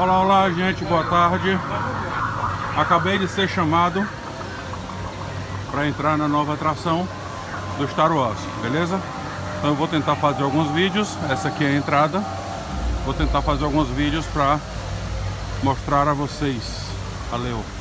Olá, olá, gente, boa tarde. Acabei de ser chamado para entrar na nova atração do Star Wars, beleza? Então eu vou tentar fazer alguns vídeos. Essa aqui é a entrada. Vou tentar fazer alguns vídeos para mostrar a vocês. Valeu.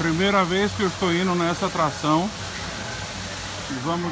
Primeira vez que eu estou indo nessa atração. E vamos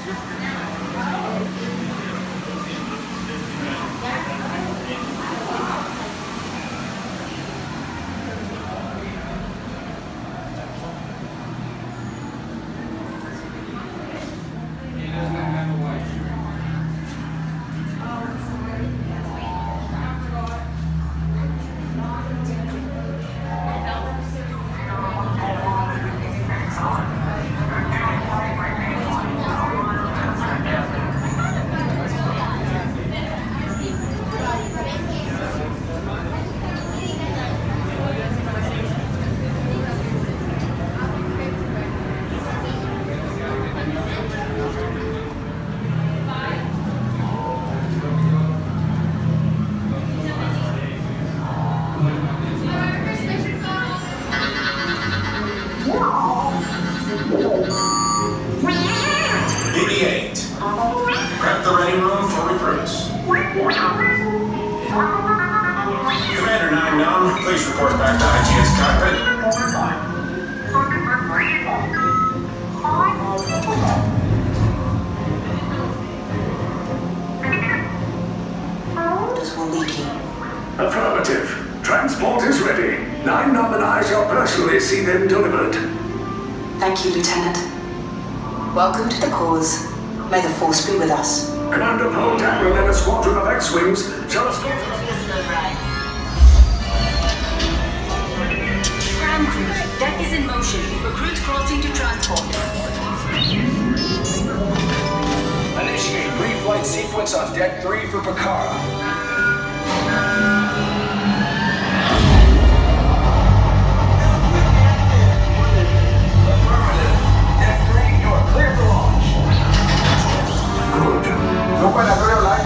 please report back to IGS cockpit. Orders were leaking. Affirmative. Transport is ready. Nien Nunb shall personally see them delivered. Thank you, Lieutenant. Welcome to the cause. May the Force be with us. Commander Poe Dameron and a squadron of X-Wings shall escort Ground deck is in motion. Recruits crossing to transport. Initiate pre-flight sequence on deck 3 for Picard. Deck 3, you are clear for launch. Good. Look when I your life.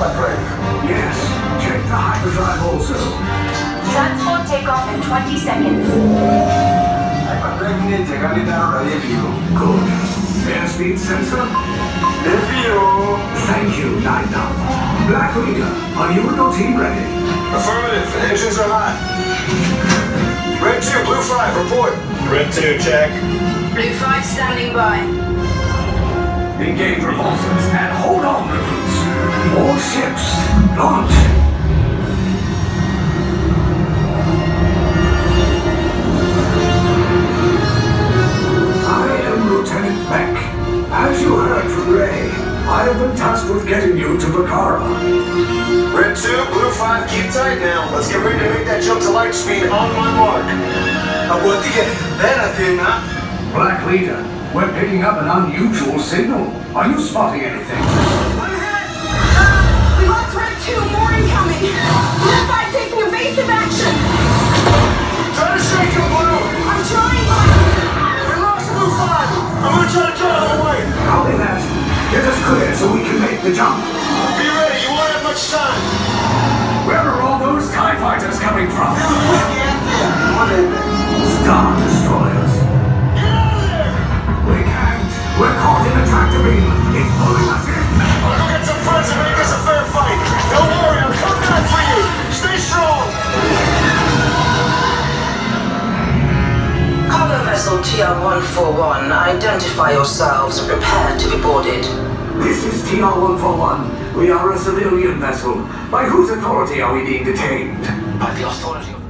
Yes. Check the hyperdrive also. Transport takeoff in 20 seconds. Life on brave need to get down ready for you. Good. Airspeed sensor? If you. Thank you, Nien Nunb. Black Leader, are you and your team ready? Affirmative, engines are hot. Red 2, Blue 5, report. Red 2, check. Blue 5 standing by. Engage repulsors and hold on, recruits. More ships. Launch. You heard from Rey, I have been tasked with getting you to Pacara. Red 2, Blue 5, keep tight now. Let's get ready to make that jump to light speed on my mark. Abuetique, ven Athena. Black Leader, we're picking up an unusual signal. Are you spotting anything? I'm gonna try to draw him away. Copy that. Get us clear so we can make the jump. Be ready, you won't have much time. Where are all those TIE fighters coming from? Star Destroyers. Get out of there! We can't. We're caught in a tractor beam. It's pulling us in. I'll go get some friends and make this a fair fight. Don't worry, I'll come back for you. Stay strong. Cargo vessel TR-141, identify yourselves and prepare to be boarded. This is TR-141. We are a civilian vessel. By whose authority are we being detained? By the authority.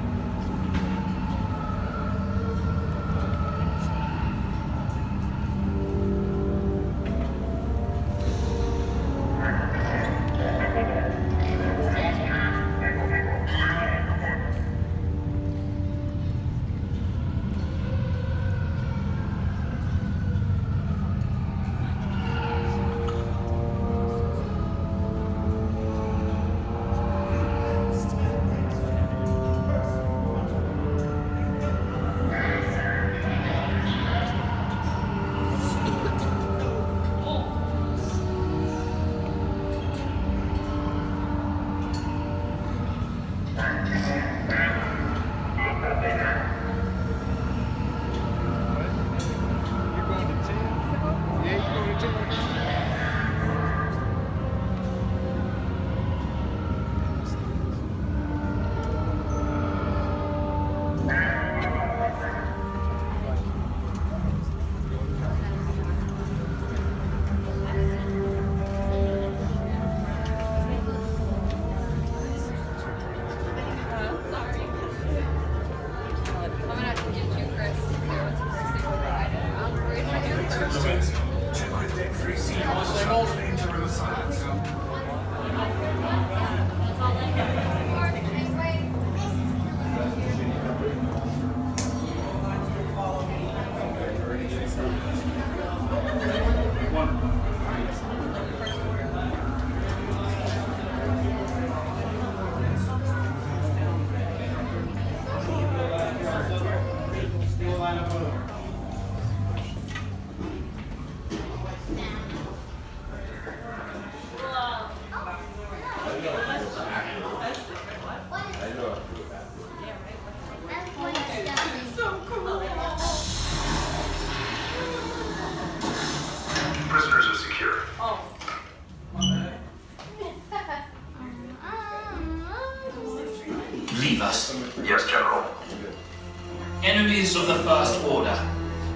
Enemies of the First Order,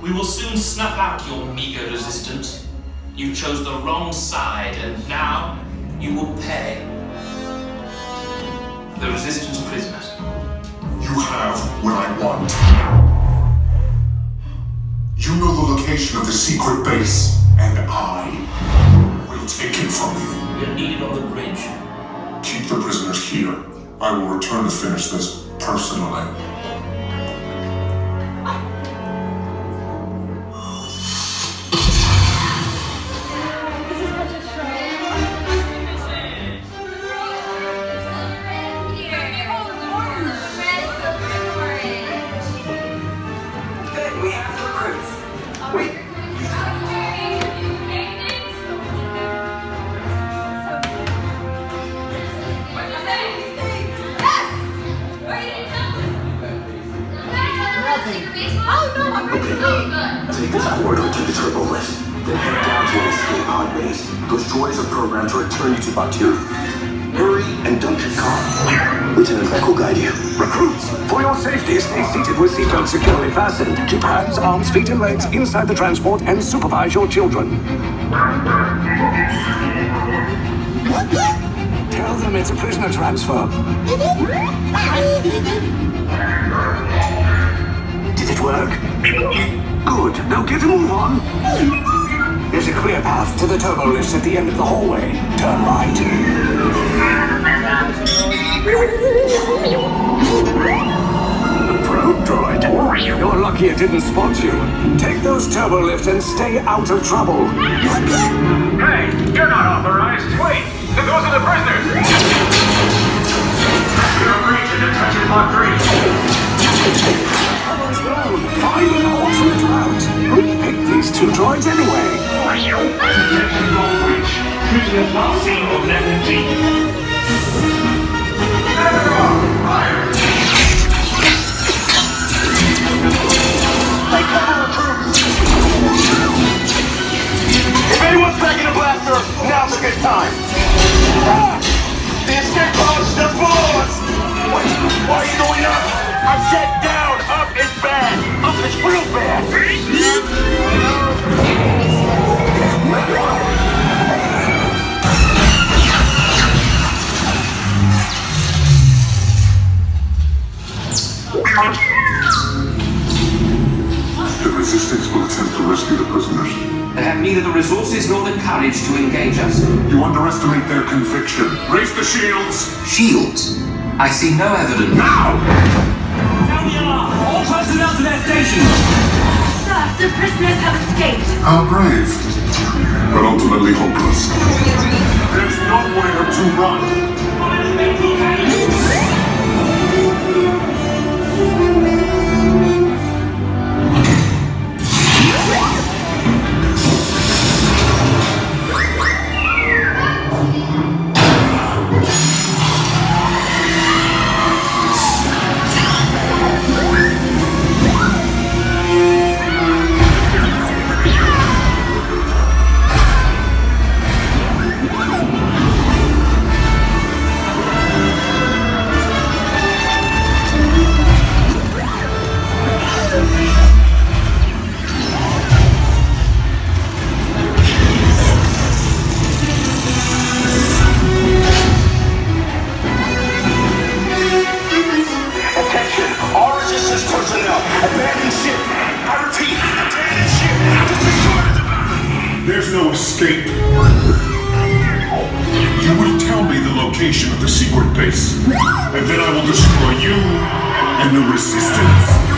we will soon snuff out your meager resistance. You chose the wrong side, and now you will pay. The Resistance prisoners. You have what I want. You know the location of the secret base, and I will take it from you. We are needed on the bridge. Keep the prisoners here. I will return to finish this personally. Take this corridor to the turbo lift. Then head down to an escape pod base. Those droids are programmed to return you to Batuu. Hurry and dump your car. Lieutenant Beck will guide you. Recruits, for your safety, stay seated with seatbelts securely fastened. Keep hands, arms, feet, and legs inside the transport and supervise your children. Tell them it's a prisoner transfer. Did it work? Good. Now get a move on. There's a clear path to the turbo lifts at the end of the hallway. Turn right. Probe droid. You're lucky it didn't spot you. Take those turbo lifts and stay out of trouble. Hey, you're not authorized. Wait, those are the prisoners. You're breach in detention block three. Blown. Find an alternate route. Who picked these two droids anyway? Detention block breach. Prisoners not seen or left Fire! Courage to engage us. You underestimate their conviction. Raise the shields! Shields? I see no evidence. Now! Sound the alarm! All personnel to their stations! Sir, the prisoners have escaped. How brave, but ultimately hopeless. There's nowhere to run. The secret base, and then I will destroy you and the resistance.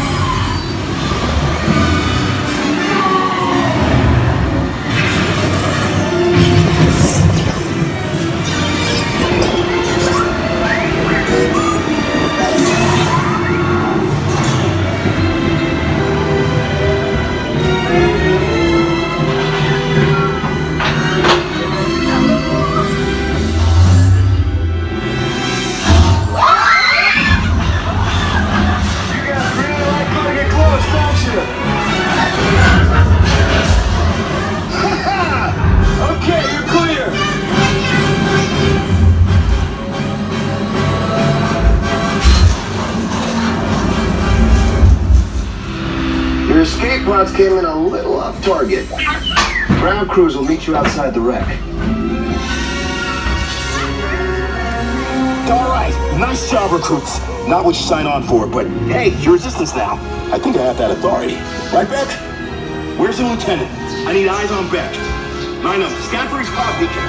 Your pods came in a little off target. Ground crews will meet you outside the wreck. All right, nice job, recruits. Not what you signed on for, but hey, you're resistance now. I think I have that authority. Right, Beck? Where's the lieutenant? I need eyes on Beck. Line up, scan for his pod beacon.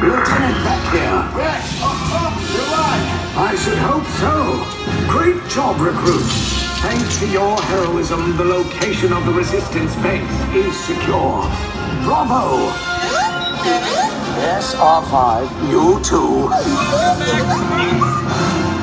Lieutenant Beck here. Beck, up, up, you're alive. I should hope so. Great job, recruits. Thanks to your heroism, the location of the resistance base is secure. Bravo! Yes, R5, you too.